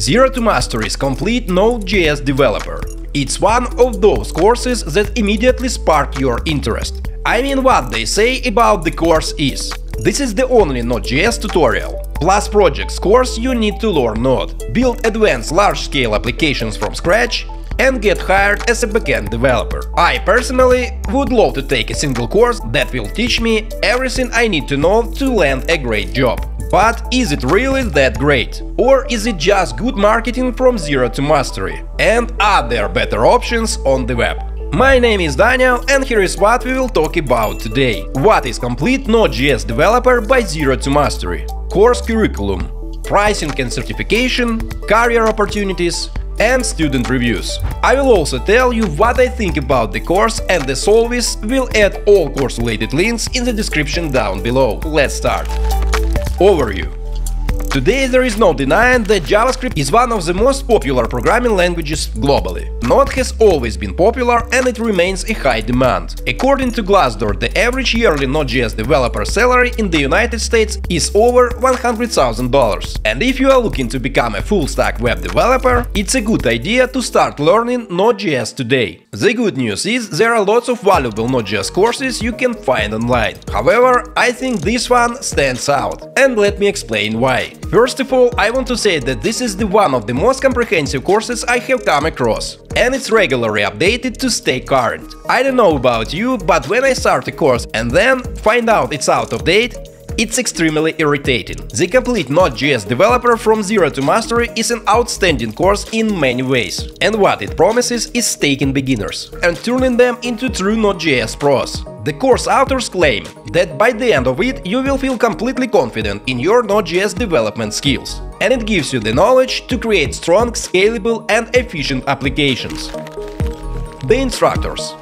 Zero to Mastery's complete Node.js developer. It's one of those courses that immediately spark your interest. I mean what they say about the course is. This is the only Node.js tutorial. Plus projects course you need to learn Node, build advanced large-scale applications from scratch, and get hired as a backend developer. I personally would love to take a single course that will teach me everything I need to know to land a great job. But is it really that great? Or is it just good marketing from zero to mastery? And are there better options on the web? My name is Daniel and here is what we will talk about today. What is complete Node.js developer by zero to mastery? Course curriculum, pricing and certification, career opportunities, and student reviews. I will also tell you what I think about the course and as always will add all course related links in the description down below. Let's start. Overview Today there is no denying that JavaScript is one of the most popular programming languages globally. Node has always been popular and it remains a high demand. According to Glassdoor, the average yearly Node.js developer salary in the United States is over $100,000. And if you are looking to become a full-stack web developer, it's a good idea to start learning Node.js today. The good news is there are lots of valuable Node.js courses you can find online. However, I think this one stands out. And let me explain why. First of all, I want to say that this is the one of the most comprehensive courses I have come across, and it's regularly updated to stay current. I don't know about you, but when I start a course and then find out it's out of date, it's extremely irritating. The complete Node.js developer from zero to mastery is an outstanding course in many ways, and what it promises is taking beginners and turning them into true Node.js pros. The course authors claim that by the end of it you will feel completely confident in your Node.js development skills, and it gives you the knowledge to create strong, scalable and efficient applications. The instructors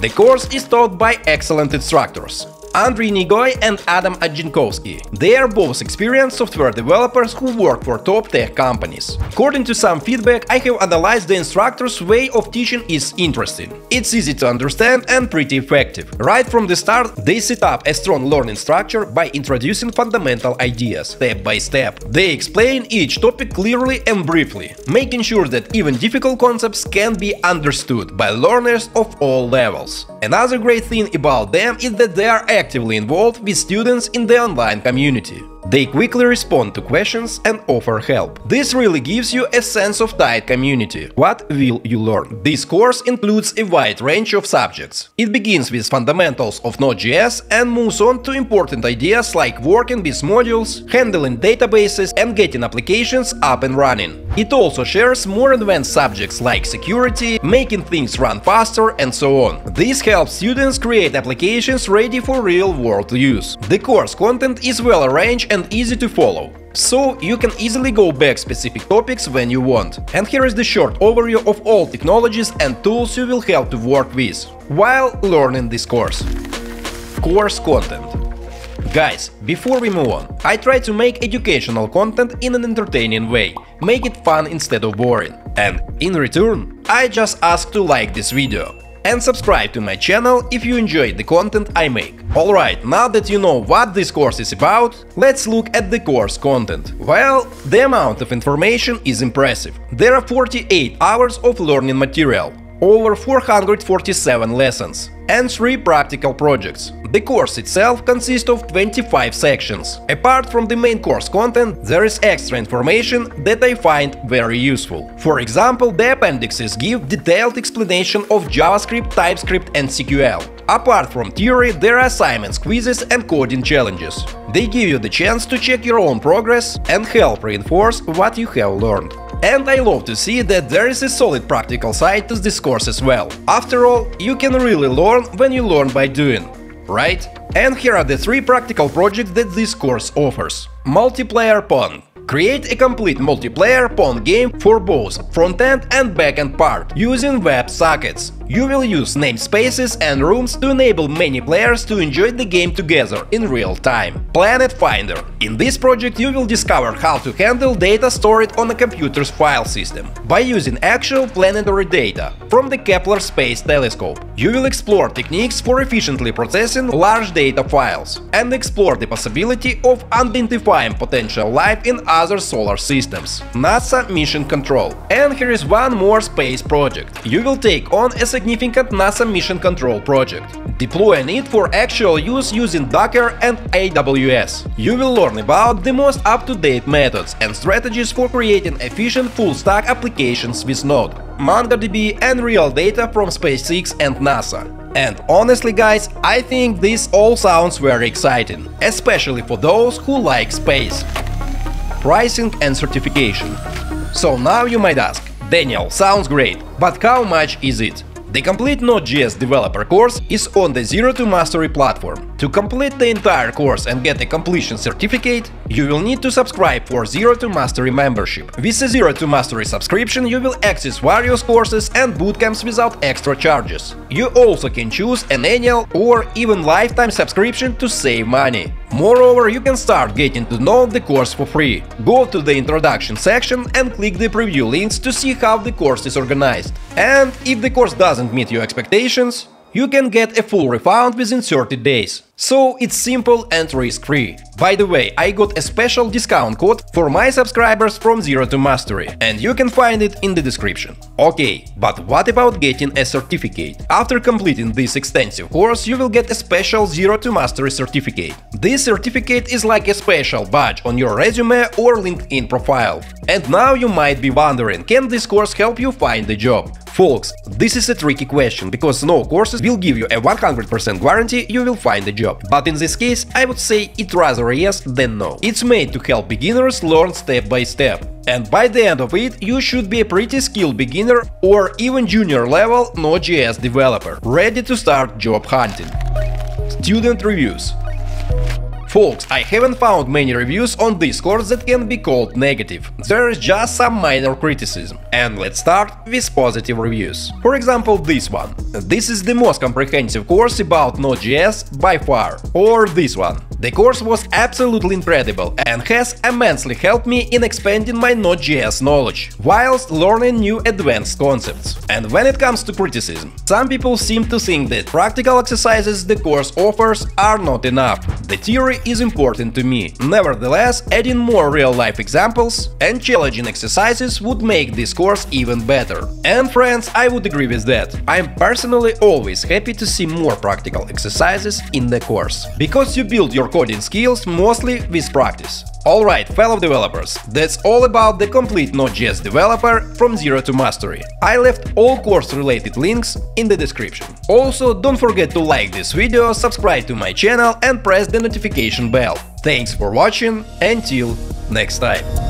The course is taught by excellent instructors, Andrei Neagoie and Adam Odjinkowski. They are both experienced software developers who work for top tech companies. According to some feedback, I have analyzed the instructor's way of teaching is interesting. It's easy to understand and pretty effective. Right from the start, they set up a strong learning structure by introducing fundamental ideas, step by step. They explain each topic clearly and briefly, making sure that even difficult concepts can be understood by learners of all levels. Another great thing about them is that they are actively involved with students in the online community. They quickly respond to questions and offer help. This really gives you a sense of tight community. What will you learn? This course includes a wide range of subjects. It begins with fundamentals of Node.js and moves on to important ideas like working with modules, handling databases and getting applications up and running. It also shares more advanced subjects like security, making things run faster and so on. This helps students create applications ready for real-world use. The course content is well arranged and easy to follow. So you can easily go back specific topics when you want. And here is the short overview of all technologies and tools you will have to work with while learning this course. Course content Guys, before we move on, I try to make educational content in an entertaining way, make it fun instead of boring. And in return, I just ask to like this video and subscribe to my channel if you enjoyed the content I make. Alright, now that you know what this course is about, let's look at the course content. Well, the amount of information is impressive. There are 48 hours of learning material, over 447 lessons, and 3 practical projects. The course itself consists of 25 sections. Apart from the main course content, there is extra information that I find very useful. For example, the appendixes give detailed explanation of JavaScript, TypeScript and SQL. Apart from theory, there are assignments, quizzes and coding challenges. They give you the chance to check your own progress and help reinforce what you have learned. And I love to see that there is a solid practical side to this course as well. After all, you can really learn when you learn by doing, right? And here are the three practical projects that this course offers. Multiplayer Pong Create a complete multiplayer Pong game for both front-end and back-end part using WebSockets. You will use namespaces and rooms to enable many players to enjoy the game together in real time. Planet Finder. In this project you will discover how to handle data stored on a computer's file system by using actual planetary data from the Kepler Space Telescope. You will explore techniques for efficiently processing large data files and explore the possibility of identifying potential life in other solar systems. NASA Mission Control. And here is one more space project. You will take on a significant NASA Mission Control project, deploying it for actual use using Docker and AWS. You will learn about the most up-to-date methods and strategies for creating efficient full-stack applications with Node, MongoDB and real data from SpaceX and NASA. And honestly guys, I think this all sounds very exciting, especially for those who like space. Pricing and certification. So now you might ask, Daniel, sounds great, but how much is it? The complete Node.js developer course is on the Zero to Mastery platform. To complete the entire course and get a completion certificate, you will need to subscribe for Zero to Mastery membership. With a Zero to Mastery subscription, you will access various courses and bootcamps without extra charges. You also can choose an annual or even lifetime subscription to save money. Moreover, you can start getting to know the course for free. Go to the introduction section and click the preview links to see how the course is organized. And if the course doesn't meet your expectations, you can get a full refund within 30 days. So it's simple and risk-free. By the way, I got a special discount code for my subscribers from Zero to Mastery, and you can find it in the description. Okay, but what about getting a certificate? After completing this extensive course, you will get a special Zero to Mastery certificate. This certificate is like a special badge on your resume or LinkedIn profile. And now you might be wondering, can this course help you find a job? Folks, this is a tricky question, because no courses will give you a 100% guarantee you will find a job. But in this case, I would say it rather yes than no. It's made to help beginners learn step by step. And by the end of it, you should be a pretty skilled beginner or even junior level Node.js developer, ready to start job hunting. Student reviews Folks, I haven't found many reviews on Discord that can be called negative. There is just some minor criticism. And let's start with positive reviews. For example, this one. This is the most comprehensive course about Node.js by far. Or this one. The course was absolutely incredible and has immensely helped me in expanding my Node.js knowledge, whilst learning new advanced concepts. And when it comes to criticism, some people seem to think that practical exercises the course offers are not enough. The theory is important to me. Nevertheless, adding more real-life examples and challenging exercises would make this course even better. And friends, I would agree with that. I'm personally always happy to see more practical exercises in the course, because you build your coding skills mostly with practice. Alright, fellow developers, that's all about the complete Node.js developer from zero to mastery. I left all course-related links in the description. Also, don't forget to like this video, subscribe to my channel and press the notification bell. Thanks for watching, until next time.